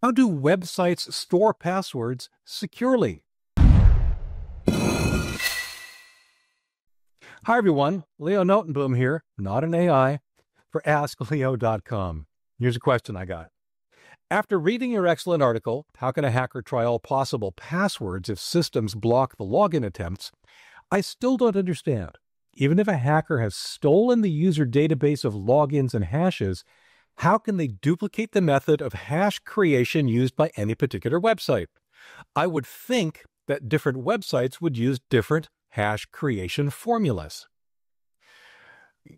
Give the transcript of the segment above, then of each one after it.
How do websites store passwords securely? Hi, everyone. Leo Notenboom here, not an AI, for AskLeo.com. Here's a question I got. After reading your excellent article, How Can a Hacker Try All Possible Passwords If Systems Block the Login Attempts? I still don't understand. Even if a hacker has stolen the user database of logins and hashes, how can they duplicate the method of hash creation used by any particular website? I would think that different websites would use different hash creation formulas.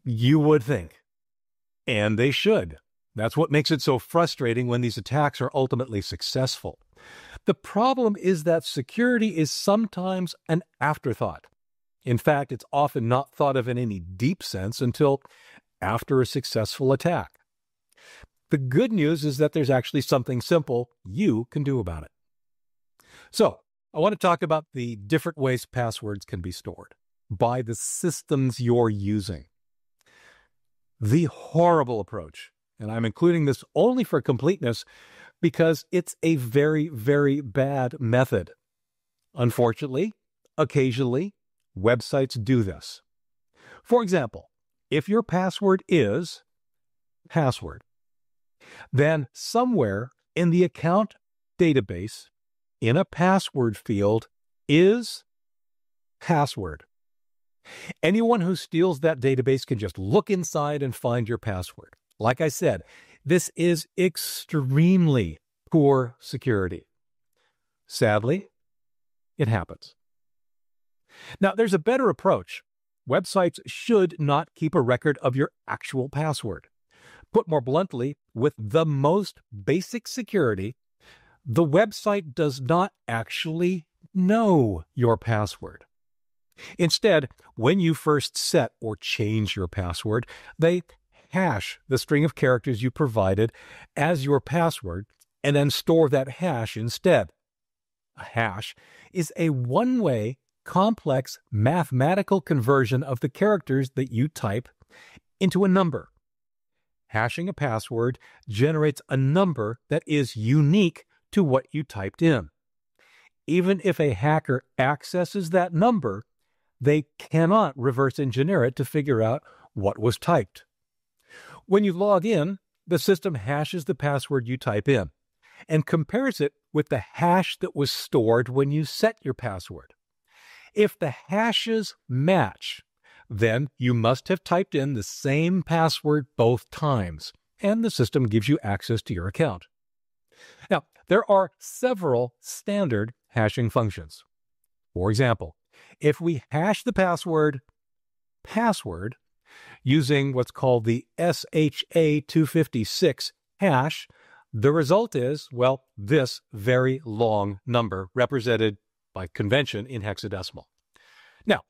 You would think. And they should. That's what makes it so frustrating when these attacks are ultimately successful. The problem is that security is sometimes an afterthought. In fact, it's often not thought of in any deep sense until after a successful attack. The good news is that there's actually something simple you can do about it. So, I want to talk about the different ways passwords can be stored by the systems you're using. The horrible approach, and I'm including this only for completeness because it's a very, very bad method. Unfortunately, occasionally, websites do this. For example, if your password is password, then somewhere in the account database in a password field is password. Anyone who steals that database can just look inside and find your password. Like I said, this is extremely poor security. Sadly, it happens. Now, there's a better approach. Websites should not keep a record of your actual password. Put more bluntly, with the most basic security, the website does not actually know your password. Instead, when you first set or change your password, they hash the string of characters you provided as your password and then store that hash instead. A hash is a one way, complex mathematical conversion of the characters that you type into a number. Hashing a password generates a number that is unique to what you typed in. Even if a hacker accesses that number, they cannot reverse engineer it to figure out what was typed. When you log in, the system hashes the password you type in and compares it with the hash that was stored when you set your password. If the hashes match, then you must have typed in the same password both times, and the system gives you access to your account. Now, there are several standard hashing functions. For example, if we hash the password password using what's called the SHA-256 hash, the result is, well, this very long number represented by convention in hexadecimal. Now,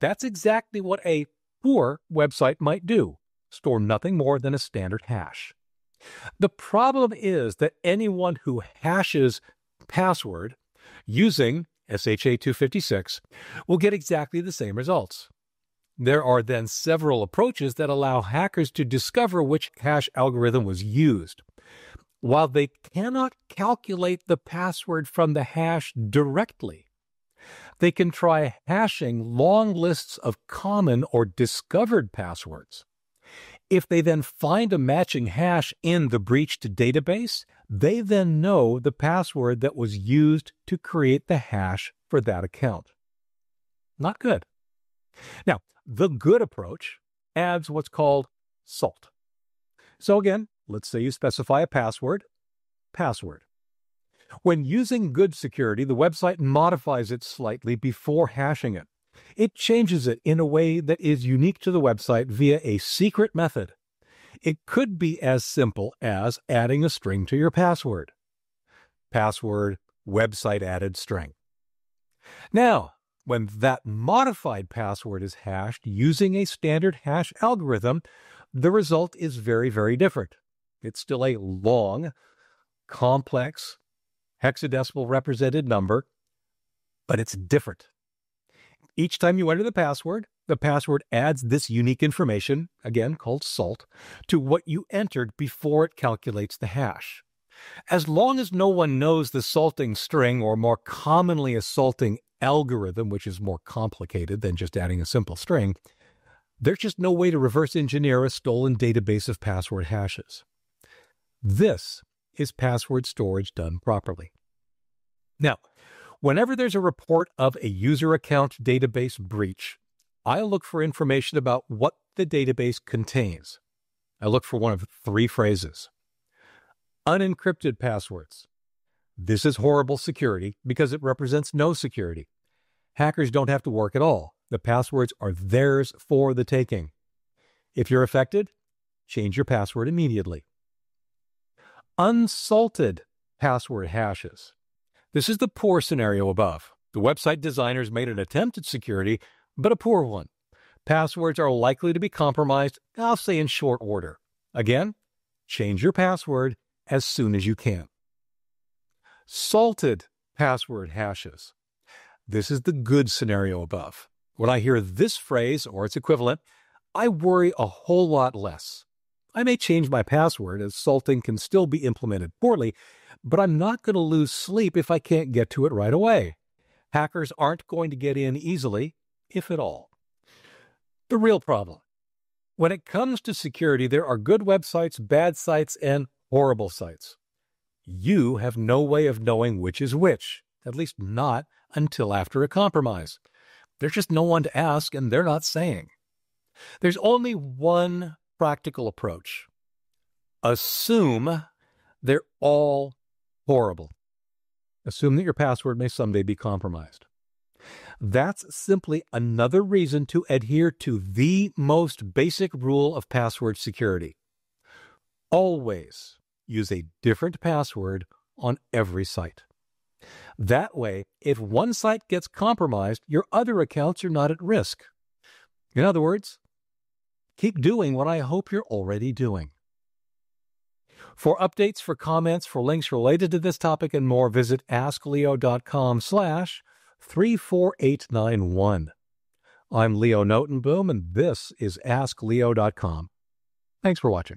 that's exactly what a poor website might do store nothing more than a standard hash. The problem is that anyone who hashes password using SHA-256 will get exactly the same results. There are then several approaches that allow hackers to discover which hash algorithm was used. While they cannot calculate the password from the hash directly, they can try hashing long lists of common or discovered passwords. If they then find a matching hash in the breached database, they then know the password that was used to create the hash for that account. Not good. Now, the good approach adds what's called SALT. So again, let's say you specify a password, password. When using good security, the website modifies it slightly before hashing it. It changes it in a way that is unique to the website via a secret method. It could be as simple as adding a string to your password. Password website added string. Now, when that modified password is hashed using a standard hash algorithm, the result is very, very different. It's still a long, complex, hexadecimal represented number, but it's different. Each time you enter the password, the password adds this unique information, again called SALT, to what you entered before it calculates the hash. As long as no one knows the salting string or more commonly a salting algorithm, which is more complicated than just adding a simple string, there's just no way to reverse engineer a stolen database of password hashes. This is password storage done properly. Now, whenever there's a report of a user account database breach, I look for information about what the database contains. I look for one of three phrases unencrypted passwords. This is horrible security because it represents no security. Hackers don't have to work at all. The passwords are theirs for the taking. If you're affected, change your password immediately. Unsalted password hashes. This is the poor scenario above. The website designers made an attempt at security, but a poor one. Passwords are likely to be compromised, I'll say in short order. Again, change your password as soon as you can. Salted password hashes. This is the good scenario above. When I hear this phrase or its equivalent, I worry a whole lot less. I may change my password as salting can still be implemented poorly, but I'm not going to lose sleep if I can't get to it right away. Hackers aren't going to get in easily, if at all. The real problem when it comes to security, there are good websites, bad sites, and horrible sites. You have no way of knowing which is which, at least not until after a compromise. There's just no one to ask, and they're not saying. There's only one practical approach assume they're all horrible. Assume that your password may someday be compromised. That's simply another reason to adhere to the most basic rule of password security. Always use a different password on every site. That way, if one site gets compromised, your other accounts are not at risk. In other words, keep doing what I hope you're already doing. For updates, for comments, for links related to this topic and more, visit askleo.com slash 34891. I'm Leo Notenboom, and this is AskLeo.com. Thanks for watching.